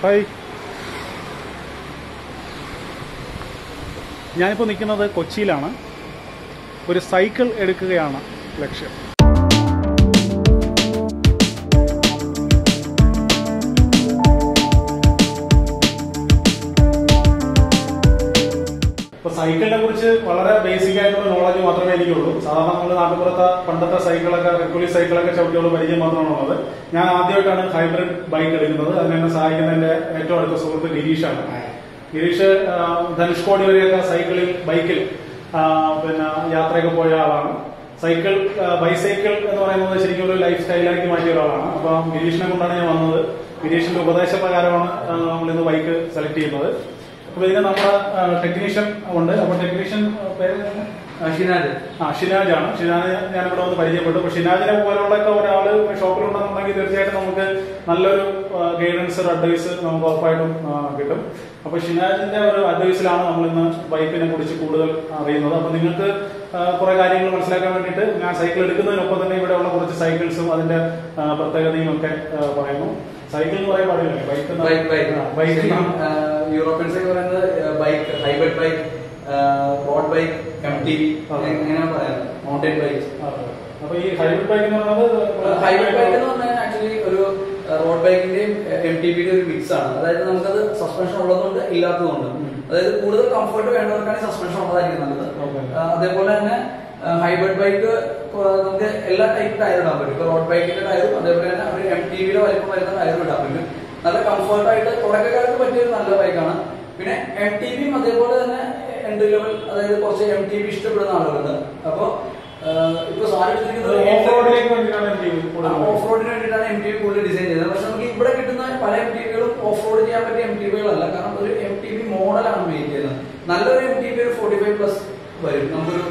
Hi ഞാനിപ്പോൾ നിൽക്കുന്നത് കൊച്ചിയിലാണ്. ഒരു സൈക്കിൾ എടുക്കുകയാണ് ലക്ഷ്യം. ഇപ്പോൾ സൈക്കിളിനെ കുറിച്ച് വളരെ ബേസിക് ആയിട്ടുള്ള നോളജ് മാത്രമേ എനിക്കുള്ളൂ. സാധാരണ നമ്മൾ നാട്ടുപുറത്തെ പണ്ടത്തെ സൈക്കിളൊക്കെ റെക്കുലി സൈക്കിളൊക്കെ ചവിട്ടിയുള്ള പരിചയം മാത്രമാണ് ഉള്ളത്. ഞാൻ ആദ്യമായിട്ടാണ് ഹൈബ്രിഡ് ബൈക്ക് എടുക്കുന്നത്. അതിനെന്നെ സഹായിക്കുന്ന എന്റെ ഏറ്റവും അടുത്ത സുഹൃത്ത് ഗിരീഷാണ്. ഗിരീഷ് ധനുഷ്കോടി വരെയൊക്കെ സൈക്കിളിൽ ബൈക്കിൽ പിന്നെ യാത്രയൊക്കെ പോയ ആളാണ്. സൈക്കിൾ ബൈസൈക്കിൾ എന്ന് പറയുന്നത് ശരിക്കും ഒരു ലൈഫ് സ്റ്റൈലാക്കി മാറ്റിയ ഒരാളാണ്. അപ്പൊ ഗിരീഷിനെ കൊണ്ടാണ് ഞാൻ വന്നത്. ഗിരീഷിന്റെ ഉപദേശപ്രകാരമാണ് നമ്മൾ ഇന്ന് ബൈക്ക് സെലക്ട് ചെയ്യുന്നത്. അപ്പൊ ഇതിന് നമ്മുടെ ടെക്നീഷ്യൻ ഉണ്ട്. അപ്പൊ ടെക്നീഷ്യൻ പേര്? ഷിനാജ്. ആ ഷിനാജ് ആണ്. ഷിനാജ് ഞാൻ ഇവിടെ വന്ന് പരിചയപ്പെട്ടു. അപ്പൊ ഷിനാജിനെ പോലുള്ള ഷോപ്പിൽ ഷോപ്പിലുണ്ടെന്നുണ്ടെങ്കിൽ തീർച്ചയായിട്ടും നമുക്ക് നല്ലൊരു ഗൈഡൻസ് ഒരു അഡ്വൈസ് നമുക്ക് ഉറപ്പായിട്ടും കിട്ടും. അപ്പൊ ഷിനാജിന്റെ ഒരു അഡ്വൈസിലാണ് നമ്മൾ ഇന്ന് ബൈക്കിനെ കുറിച്ച് കൂടുതൽ അറിയുന്നത്. അപ്പൊ നിങ്ങൾക്ക് കുറെ കാര്യങ്ങൾ മനസ്സിലാക്കാൻ വേണ്ടിയിട്ട് ഞാൻ സൈക്കിൾ എടുക്കുന്നതിനൊപ്പം തന്നെ ഇവിടെയുള്ള കുറച്ച് സൈക്കിൾസും അതിന്റെ പ്രത്യേകതയും ഒക്കെ പറയുന്നു. സൈക്കിൾ എന്ന് പറയാൻ പാടില്ല. ബൈക്ക് ബൈക്ക് യൂറോപ്യൻസ് പറയുന്നത് bike hybrid bike road bike. എങ്ങനെയാണ് പറയുന്നത്? മൗണ്ടൻ ബൈക്ക് അപ്പൊ ഈ ഹൈബ്രിഡ് ബൈക്ക് എന്ന് പറയുന്നത് ഹൈബ്രിഡ് ബൈക്ക് എന്ന് പറഞ്ഞാൽ ആക്ച്വലി ഒരു റോഡ് ബൈക്കിന്റെയും എം ടി ബിയുടെ ഒരു മിക്സ് ആണ്. അതായത് നമുക്കത് സസ്പെൻഷൻ ഉള്ളതുകൊണ്ട് ഇല്ലാത്തതുകൊണ്ട്. അതായത് കൂടുതൽ കംഫർട്ട് വേണ്ടവർക്കാണ് സസ്പെൻഷൻ ഉള്ളതായിരിക്കും നല്ലത്. അതേപോലെ തന്നെ ഹൈബ്രിഡ് ബൈക്ക് നമുക്ക് എല്ലാ ടൈപ്പ് ടയർ ഇടാൻ പറ്റും. ഇപ്പൊ റോഡ് ബൈക്കിന്റെ ടയറും അതേപോലെ തന്നെ ഒരു എം ടി വിയുടെ വലിപ്പം വരുന്ന ടയറും ഇടാൻ പറ്റും. നല്ല കംഫർട്ടായിട്ട് തുടക്കക്കാർക്ക് പറ്റിയ ഒരു നല്ല ബൈക്കാണ് പിന്നെ എം ടി വിയും അതേപോലെ തന്നെ എൻട്രി ലെവൽ അതായത് കുറച്ച് എം ടി വി ഇഷ്ടപ്പെടുന്ന ആളുകളുണ്ട്. അപ്പൊ ആ, ഇപ്പൊ എടുത്തിരിക്കുന്നത് ഓഫ് റോഡിലേക്ക് വേണ്ടിയിട്ടാണ് ഓഫ് റോഡിന് വേണ്ടിയിട്ടാണ് എം ടി വി കൂടുതൽ ഡിസൈൻ ചെയ്തത്. പക്ഷെ നമുക്ക് ഇവിടെ കിട്ടുന്ന പല എം ടി വികളും ഓഫ് റോഡ് ചെയ്യാൻ പറ്റിയ എം ടി വികളല്ല കാരണം ഒരു എം ടി വി മോഡലാണ് മെയിൻ ചെയ്യുന്നത്. നല്ലൊരു എം ടി വി ഒരു ഫോർട്ടി ഫൈവ് പ്ലസ് വരും. നമുക്കൊരു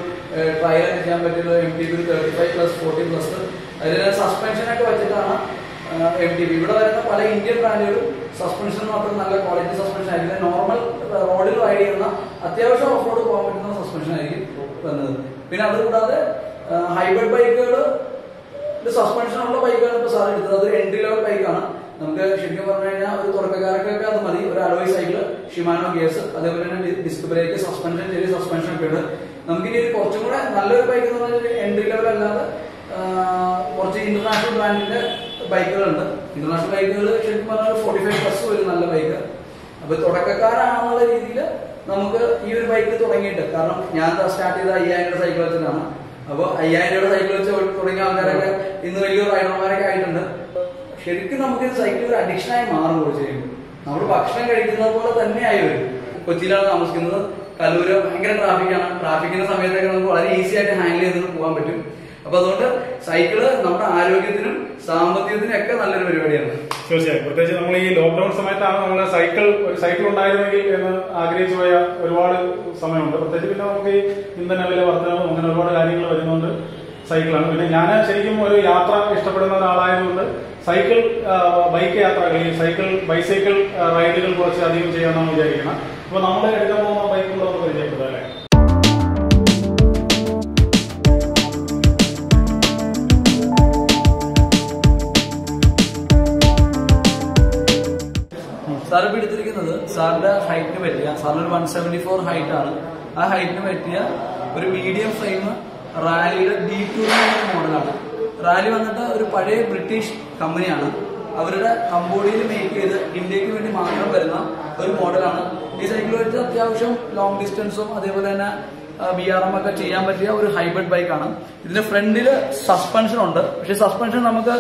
ട്രയൽ ചെയ്യാൻ പറ്റുന്ന M T V thirty five plus forty plus അതിൽ സസ്പെൻഷൻ ഒക്കെ വെച്ചിട്ടാണ് എം ടി വി ഇവിടെ വരുന്ന പല ഇന്ത്യൻ ബ്രാൻഡുകളും സസ്പെൻഷൻ മാത്രം നല്ല ക്വാളിറ്റി സസ്പെൻഷൻ ആയിരിക്കും. നോർമൽ റോഡിൽ റൈഡ് ചെയ്യുന്ന അത്യാവശ്യം ഓഫ് റോഡ് പോകാൻ പറ്റുന്ന സസ്പെൻഷൻ ആയിരിക്കും വന്നത്. പിന്നെ അതുകൂടാതെ ഹൈബ്രിഡ് ബൈക്കുകൾ സസ്പെൻഷൻ ഉള്ള ബൈക്കാണ് ഇപ്പൊ സാർ എടുത്തത്. അത് എൻട്രി ലെവൽ ബൈക്കാണ് നമുക്ക് ശരിക്കും പറഞ്ഞു കഴിഞ്ഞാൽ ഒരു തുടക്കക്കാർക്കൊക്കെ അത് മതി. ഒരു അലോയ് സൈക്കിൾ ഷിമാനോ ഗിയേഴ്സ് അതേപോലെ തന്നെ ഡിസ്ക് ബ്രേക്ക് സസ്പെൻഷൻ ചെറിയ സസ്പെൻഷൻ ഒക്കെ ഉണ്ട് നമുക്ക് ഇനി കുറച്ചും കൂടെ നല്ലൊരു ബൈക്ക് എന്ന് പറഞ്ഞാൽ എൻട്രി ലെവൽ അല്ലാതെ കുറച്ച് ഇന്റർനാഷണൽ ബ്രാൻഡിന്റെ ബൈക്കുകളുണ്ട് ഇന്റർനാഷണൽ ബൈക്കുകൾ ശരിക്കും പറഞ്ഞാൽ ഫോർട്ടി ഫൈവ് പ്ലസ് വരും നല്ല ബൈക്ക് അപ്പൊ തുടക്കക്കാരാണെന്നുള്ള രീതിയിൽ നമുക്ക് ഈ ഒരു ബൈക്ക് തുടങ്ങിയിട്ട് കാരണം ഞാൻ സ്റ്റാർട്ട് ചെയ്ത അയ്യായിരം രൂപ സൈക്കിൾ വെച്ചിട്ടാണ്. അപ്പൊ അയ്യായിരം രൂപ സൈക്കിൾ വെച്ച് തുടങ്ങിയ ആൾക്കാരൊക്കെ ഇന്ന് വലിയ റൈഡർമാരൊക്കെ ആയിട്ടുണ്ട്. ശരിക്കും നമുക്ക് സൈക്കിൾ ഒരു അഡിക്ഷൻ ആയി മാറും കുറച്ച് കഴിയുമ്പോൾ. നമ്മൾ ഭക്ഷണം കഴിക്കുന്നത് പോലെ തന്നെ ആയി വരും. കൊച്ചിയിലാണ് താമസിക്കുന്നത്. കലൂര് ഭയങ്കര ട്രാഫിക്കാണ് ട്രാഫിക്കിന്റെ സമയത്തൊക്കെ നമുക്ക് വളരെ ഈസി ആയിട്ട് ഹാൻഡിൽ ചെയ്തിട്ട് പോകാൻ പറ്റും. അപ്പൊ അതുകൊണ്ട് സൈക്കിൾ നമ്മുടെ ആരോഗ്യത്തിനും സാമ്പത്തികത്തിനും ഒക്കെ നല്ലൊരു പരിപാടിയാണ്. തീർച്ചയായും. പ്രത്യേകിച്ച് നമ്മൾ ഈ ലോക്ക്ഡൌൺ സമയത്താണ് നമ്മൾ സൈക്കിൾ ഒരു സൈക്കിൾ ഉണ്ടായിരുന്നെങ്കിൽ എന്ന് ആഗ്രഹിച്ചു പോയ ഒരുപാട് സമയമുണ്ട്. പ്രത്യേകിച്ച് പിന്നെ നമുക്ക് ഈ ഇന്ധന വില വർധനവും അങ്ങനെ ഒരുപാട് കാര്യങ്ങൾ വരുന്നുണ്ട് സൈക്കിളാണ് പിന്നെ ഞാൻ ശരിക്കും ഒരു യാത്ര ഇഷ്ടപ്പെടുന്ന ഒരാളായതുകൊണ്ട് സൈക്കിൾ ബൈക്ക് യാത്രകൾ ഈ സൈക്കിൾ ബൈസൈക്കിൾ റൈഡുകൾ കുറച്ച് അധികം ചെയ്യാമെന്നാണ് വിചാരിക്കുന്നത് അപ്പൊ നമ്മൾ എടുക്കാൻ പോകുന്ന ബൈക്കുകൾ സാറിന് വൺ സെവന്റി ഫോർ ഹൈറ്റ് ആണ്. ആ ഹൈറ്റിന് പറ്റിയ ഒരു മീഡിയം ഫ്രെയിം റാലിയുടെ ഡി ടു മോഡലാണ് റാലി വന്നിട്ട് ഒരു പഴയ ബ്രിട്ടീഷ് കമ്പനിയാണ്. അവരുടെ കമ്പോഡിയിൽ മേക്ക് ചെയ്ത് ഇന്ത്യയ്ക്ക് വേണ്ടി മാത്രം വരുന്ന ഒരു മോഡലാണ് ഈ സൈക്കിൾ വെച്ച് അത്യാവശ്യം ലോങ് ഡിസ്റ്റൻസും അതേപോലെ തന്നെ ബി ആർ എം ഒക്കെ ചെയ്യാൻ പറ്റിയ ഒരു ഹൈബ്രിഡ് ബൈക്കാണ് ഇതിന്റെ ഫ്രണ്ടിൽ സസ്പെൻഷൻ ഉണ്ട്. പക്ഷേ സസ്പെൻഷൻ നമുക്ക്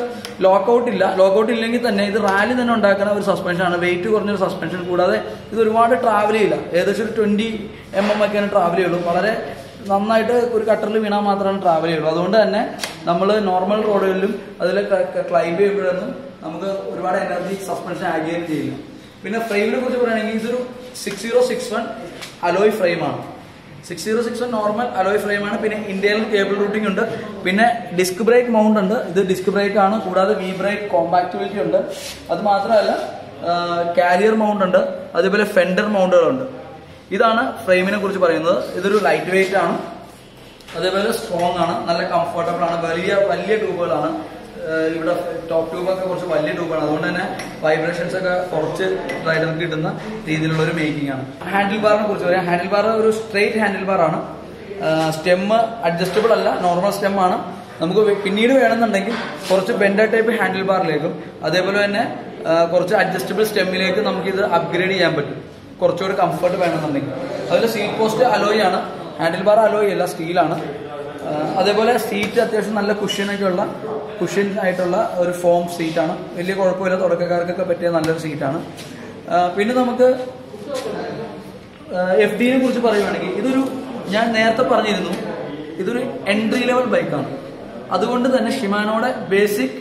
ലോക്കൗട്ട് ഇല്ല. ലോക്കൗട്ട് ഇല്ലെങ്കിൽ തന്നെ ഇത് റാലി തന്നെ ഉണ്ടാക്കുന്ന ഒരു സസ്പെൻഷൻ ആണ്. വെയിറ്റ് കുറഞ്ഞൊരു സസ്പെൻഷൻ കൂടാതെ ഇത് ഒരുപാട് ട്രാവൽ ചെയ്യില്ല. ഏകദേശം ഒരു ട്വന്റി എം എം ഒക്കെയാണ് ട്രാവൽ ചെയ്യുള്ളൂ. വളരെ നന്നായിട്ട് ഒരു കട്ടറിൽ വീണാൽ മാത്രമാണ് ട്രാവൽ ചെയ്യുള്ളൂ. അതുകൊണ്ട് തന്നെ നമ്മൾ നോർമൽ റോഡുകളിലും അതിൽ ക്ലൈംബ് ചെയ്യുമ്പോഴൊന്നും നമുക്ക് ഒരുപാട് എനർജി സസ്പെൻഷൻ ആകുകയും ചെയ്യില്ല. പിന്നെ ഫ്രെയിമിനെ കുറിച്ച് പറയുകയാണെങ്കിൽ ഇതൊരു six zero six one alloy ഫ്രെയിമാണ് six zero six one normal alloy ഫ്രെയിമാണ് പിന്നെ ഇന്ത്യയിൽ കേബിൾ റൂട്ടിംഗ് ഉണ്ട്. പിന്നെ ഡിസ്ക് ബ്രേക്ക് മൗണ്ട് ഉണ്ട്. ഇത് ഡിസ്ക് ബ്രേക്ക് ആണ്. കൂടാതെ വി ബ്രേക്ക് കോമ്പാക്ടിവിറ്റി ഉണ്ട്. അത് മാത്രമല്ല കാരിയർ മൗണ്ട് ഉണ്ട്. അതേപോലെ ഫെൻഡർ മൗണ്ടുകളുണ്ട് ഇതാണ് ഫ്രെയിമിനെ കുറിച്ച് പറയുന്നത്. ഇതൊരു ലൈറ്റ് വെയിറ്റ് ആണ്. അതേപോലെ സ്ട്രോങ് ആണ്. നല്ല കംഫർട്ടബിൾ ആണ്. വലിയ വലിയ ട്യൂബുകളാണ് ഇവിടെ ടോപ്പ് ട്യൂബൊക്കെ കുറച്ച് വലിയ ട്യൂബാണ് അതുകൊണ്ട് തന്നെ വൈബ്രേഷൻസ് ഒക്കെ കുറച്ച് റൈഡർക്ക് കിട്ടുന്ന രീതിയിലുള്ള ഒരു മേക്കിംഗ് ആണ്. ഹാൻഡിൽ ബാറിനെ കുറിച്ച് പറയാം. ഹാൻഡിൽ ബാർ ഒരു സ്ട്രെയിറ്റ് ഹാൻഡിൽ ബാർ ആണ്. സ്റ്റെം അഡ്ജസ്റ്റബിൾ അല്ല നോർമൽ സ്റ്റെം ആണ്. നമുക്ക് പിന്നീട് വേണമെന്നുണ്ടെങ്കിൽ കുറച്ച് ബെൻഡ ടൈപ്പ് ഹാൻഡിൽ ബാറിലേക്കും അതേപോലെ തന്നെ കുറച്ച് അഡ്ജസ്റ്റബിൾ സ്റ്റെമ്മിലേക്ക് നമുക്ക് ഇത് അപ്ഗ്രേഡ് ചെയ്യാൻ പറ്റും. കുറച്ചുകൂടി കംഫർട്ട് വേണമെന്നുണ്ടെങ്കിൽ. അതിൽ സീൽ പോസ്റ്റ് അലോയ് ആണ്. ഹാൻഡിൽ ബാർ അലോയ് അല്ല സ്റ്റീലാണ് അതേപോലെ സീറ്റ് അത്യാവശ്യം നല്ല കുഷ്യനൊക്കെ ഉള്ള കുഷ്യൻ ആയിട്ടുള്ള ഒരു ഫോം സീറ്റാണ് വലിയ കുഴപ്പമില്ല തുടക്കക്കാർക്കൊക്കെ പറ്റിയ നല്ലൊരു സീറ്റാണ് പിന്നെ നമുക്ക് എഫ് ഡിനെ കുറിച്ച് പറയുവാണെങ്കിൽ ഇതൊരു ഞാൻ നേരത്തെ പറഞ്ഞിരുന്നു ഇതൊരു എൻട്രി ലെവൽ ബൈക്കാണ് അതുകൊണ്ട് തന്നെ ഷിമാനോടെ ബേസിക്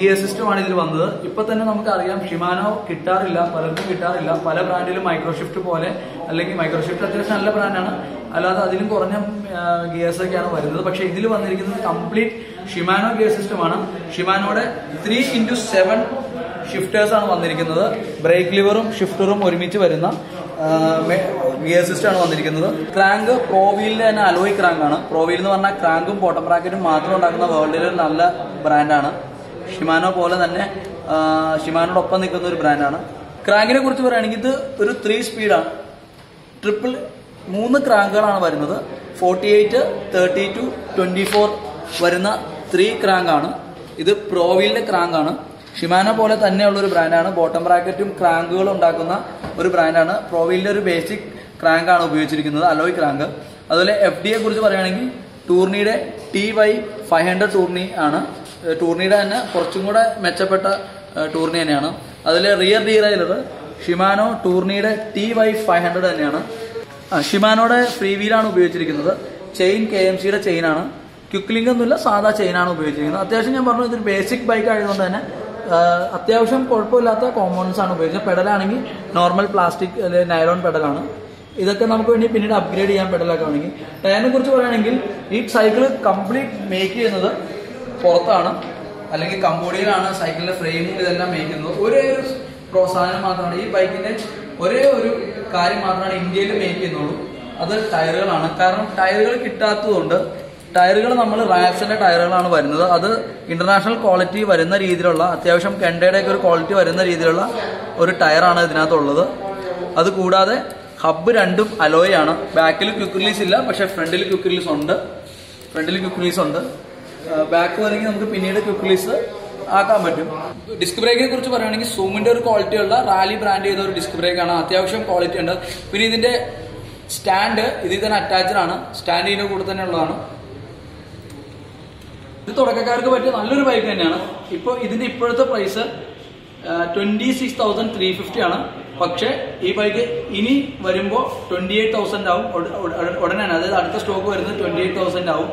ഗിയർ സിസ്റ്റമാണ് ഇതിൽ വന്നത്. ഇപ്പൊ തന്നെ നമുക്ക് അറിയാം ഷിമാനോ കിട്ടാറില്ല പലർക്കും കിട്ടാറില്ല. പല ബ്രാൻഡിലും മൈക്രോഷിഫ്റ്റ് പോലെ അല്ലെങ്കിൽ മൈക്രോഷിഫ്റ്റ് അത്യാവശ്യം നല്ല ബ്രാൻഡാണ് അല്ലാതെ അതിലും കുറഞ്ഞ ഗിയേഴ്സ് ഒക്കെയാണ് വരുന്നത്. പക്ഷെ ഇതിൽ വന്നിരിക്കുന്നത് കംപ്ലീറ്റ് ഷിമാനോ ഗിയർ സിസ്റ്റമാണ്. ഷിമാനോയുടെ ത്രീ ഇന്റു സെവൻ ഷിഫ്റ്റേഴ്സ് ആണ് വന്നിരിക്കുന്നത്. ബ്രേക്ക് ലിവറും ഷിഫ്റ്ററും ഒരുമിച്ച് വരുന്ന ഗിയർ സിസ്റ്റം ആണ് വന്നിരിക്കുന്നത്. ക്രാങ്ക് പ്രോവീലിന്റെ തന്നെ അലോയ് ക്രാങ്ക് ആണ്. പ്രോവീൽ എന്ന് പറഞ്ഞാൽ ക്രാങ്കും ബോട്ടം ബ്രാക്കറ്റും മാത്രം ഉണ്ടാക്കുന്ന വേൾഡിലെ ഒരു നല്ല ബ്രാൻഡാണ് ഷിമാനോ പോലെ തന്നെ ഷിമാനോടൊപ്പം നിൽക്കുന്ന ഒരു ബ്രാൻഡാണ് ക്രാങ്കിനെ കുറിച്ച് പറയുകയാണെങ്കിൽ ഇത് ഒരു ത്രീ സ്പീഡാണ് ട്രിപ്പിൾ മൂന്ന് ക്രാങ്കുകളാണ് വരുന്നത്. Forty eight thirty two twenty four വരുന്ന ത്രീ ക്രാങ്ക് ആണ് ഇത് പ്രോവീലിന്റെ ക്രാങ്ക് ആണ് ഷിമാനോ പോലെ തന്നെയുള്ള ഒരു ബ്രാൻഡാണ്. ബോട്ടം ബ്രാക്കറ്റും ക്രാങ്കുകളും ഉണ്ടാക്കുന്ന ഒരു ബ്രാൻഡാണ്. പ്രോവീലിന്റെ ഒരു ബേസിക് ക്രാങ്ക് ആണ് ഉപയോഗിച്ചിരിക്കുന്നത് അലോയ് ക്രാങ്ക്. അതുപോലെ എഫ് ഡിയെ കുറിച്ച് പറയുകയാണെങ്കിൽ ടൂർണിയുടെ T Y five hundred Tourney ആണ്. ടൂർണിയുടെ തന്നെ കുറച്ചും കൂടെ മെച്ചപ്പെട്ട ടൂർണി തന്നെയാണ്. അതിൽ റിയർ ഡീറൈലർ ഷിമാനോ ടൂർണിയുടെ ടി വൈ ഫൈവ് ഹൺഡ്രഡ് തന്നെയാണ്. ഷിമാനോടെ ഫ്രീ വീലാണ് ഉപയോഗിച്ചിരിക്കുന്നത്. ചെയിൻ കെ എം സിയുടെ ചെയിനാണ്. ലിങ്ക് ഒന്നുമില്ല സാധാ ചെയിനാണ് ഉപയോഗിച്ചിരിക്കുന്നത്. അത്യാവശ്യം ഞാൻ പറഞ്ഞു ഇതൊരു ബേസിക് ബൈക്ക് ആയതുകൊണ്ട് തന്നെ അത്യാവശ്യം കുഴപ്പമില്ലാത്ത കോമ്പോണൻസ് ആണ് ഉപയോഗിച്ചത്. പെഡലാണെങ്കിൽ നോർമൽ പ്ലാസ്റ്റിക് അല്ലെങ്കിൽ നൈലോൺ പെഡലാണ്. ഇതൊക്കെ നമുക്ക് വേണ്ടി പിന്നീട് അപ്ഗ്രേഡ് ചെയ്യാൻ പെഡലൊക്കെ വേണമെങ്കിൽ. ടയറിനെ കുറിച്ച് പറയുകയാണെങ്കിൽ ഈ സൈക്കിൾ കംപ്ലീറ്റ് മേക്ക് ചെയ്യുന്നത് പുറത്താണ്. അല്ലെങ്കിൽ കമ്പോഡിയിലാണ് സൈക്കിളിന്റെ ഫ്രെയിമും ഇതെല്ലാം മേക്ക് ചെയ്യുന്നത്. ഒരേ ഒരു പ്രോത്സാഹനം മാത്രമാണ്. ഈ ബൈക്കിന്റെ ഒരേ ഒരു കാര്യം മാത്രമാണ് ഇന്ത്യയിൽ മേക്ക് ചെയ്യുന്നുള്ളൂ. അത് ടയറുകളാണ്. കാരണം ടയറുകൾ കിട്ടാത്തതുകൊണ്ട് ടയറുകൾ നമ്മൾ റാപ്സിന്റെ ടയറുകളാണ് വരുന്നത്. അത് ഇന്റർനാഷണൽ ക്വാളിറ്റി വരുന്ന രീതിയിലുള്ള അത്യാവശ്യം കെണ്ടയുടെ ഒക്കെ ഒരു ക്വാളിറ്റി വരുന്ന രീതിയിലുള്ള ഒരു ടയറാണ് ഇതിനകത്തുള്ളത്. അതുകൂടാതെ ഹബ്ബ് രണ്ടും അലോയ് ആണ്. ബാക്കിൽ ക്വിക്ക് റിലീസ് ഇല്ല പക്ഷെ ഫ്രണ്ടിൽ ക്വിക്ക് റിലീസ് ഉണ്ട്. ഫ്രണ്ടിൽ ക്വിക്ക് റിലീസ് ഉണ്ട്. ബാക്ക് വരെങ്കിൽ നമുക്ക് പിന്നീട് ക്വിക്ക് റിലീസ് ആക്കാൻ പറ്റും. ഡിസ്ക് ബ്രേക്കിനെ കുറിച്ച് പറയുകയാണെങ്കിൽ സൂമിന്റെ ഒരു ക്വാളിറ്റി ഉള്ള റാലി ബ്രാൻഡ് ചെയ്ത ഒരു ഡിസ്ക് ബ്രേക്ക് ആണ്. അത്യാവശ്യം ക്വാളിറ്റി ഉണ്ട്. പിന്നെ ഇതിന്റെ സ്റ്റാൻഡ് ഇതിൽ തന്നെ അറ്റാച്ച്ഡ് ആണ്. സ്റ്റാൻഡ് ഇതിന്റെ കൂടെ തന്നെ ഉള്ളതാണ്. ഇത് തുടക്കക്കാർക്ക് പറ്റിയ നല്ലൊരു ബൈക്ക് തന്നെയാണ്. ഇപ്പോൾ ഇതിന്റെ ഇപ്പോഴത്തെ price twenty six thousand three fifty ആണ്. പക്ഷേ ഈ ബൈക്ക് ഇനി വരുമ്പോൾ ട്വന്റി എയ്റ്റ് തൗസൻഡ് ആവും. ഉട- ഉട- ഉടനെ അതായത് അടുത്ത സ്റ്റോക്ക് വരുന്നത് ട്വന്റി എയ്റ്റ് തൗസൻഡ് ആവും.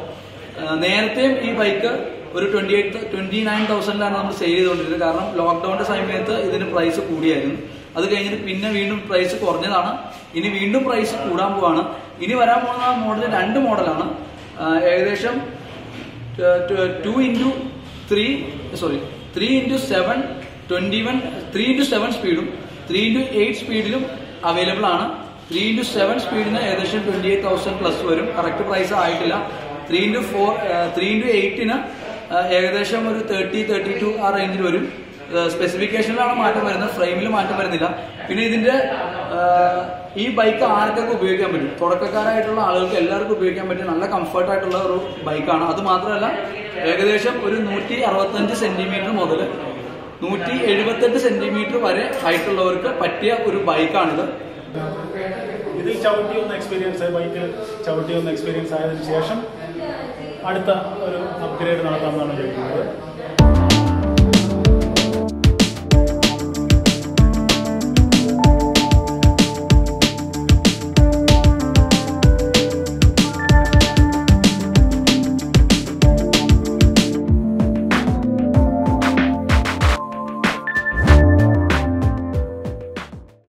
നേരത്തെയും ഈ ബൈക്ക് ഒരു ട്വന്റി എയ്റ്റ് ട്വന്റി നയൻ തൗസൻഡിലാണ് നമ്മൾ സെയിൽ ചെയ്തുകൊണ്ടിരുന്നത്. കാരണം ലോക്ക്ഡൌണിന്റെ സമയത്ത് ഇതിന് പ്രൈസ് കൂടിയായിരുന്നു. അത് കഴിഞ്ഞിട്ട് പിന്നെ വീണ്ടും പ്രൈസ് കുറഞ്ഞതാണ്. ഇനി വീണ്ടും പ്രൈസ് കൂടാൻ പോവാണ്. ഇനി വരാൻ പോകുന്ന മോഡൽ രണ്ട് മോഡലാണ് ഏകദേശം two into three sorry three into seven twenty one three into seven സ്പീഡും ത്രീ ഇന്റു എയ്റ്റ് സ്പീഡിലും അവൈലബിൾ ആണ് ത്രീ ഇന്റു സെവൻ സ്പീഡിന് ഏകദേശം ട്വന്റി എയ്റ്റ് തൗസൻഡ് പ്ലസ് വരും. കറക്റ്റ് പ്രൈസ് ആയിട്ടില്ല. Three into four three into എയ്റ്റിന് ഏകദേശം ഒരു തേർട്ടി തേർട്ടി ടു ആ റേഞ്ചിൽ വരും. സ്പെസിഫിക്കേഷനിലാണ് മാറ്റം വരുന്നത്. ഫ്രെയിമിൽ മാറ്റം വരുന്നില്ല. പിന്നെ ഇതിന്റെ ഈ ബൈക്ക് ആർക്കൊക്കെ ഉപയോഗിക്കാൻ പറ്റും? തുടക്കക്കാരായിട്ടുള്ള ആളുകൾക്ക് എല്ലാവർക്കും ഉപയോഗിക്കാൻ പറ്റിയ നല്ല കംഫർട്ട് ആയിട്ടുള്ള ഒരു ബൈക്കാണ് അത് മാത്രമല്ല ഏകദേശം ഒരു നൂറ്റി അറുപത്തഞ്ച് സെന്റിമീറ്റർ മുതൽ നൂറ്റി എഴുപത്തെട്ട് സെന്റിമീറ്റർ വരെ ഹൈറ്റുള്ളവർക്ക് പറ്റിയ ഒരു ബൈക്കാണിത് ഇതിൽ ചവിട്ടി ഒന്ന് എക്സ്പീരിയൻസ് ബൈക്കിൽ ചവിട്ടി ഒന്ന് എക്സ്പീരിയൻസ് ആയതിനു ശേഷം അടുത്ത ഒരു അപ്ഗ്രേഡ് നടത്താമെന്നാണ് ചോദിക്കുന്നത്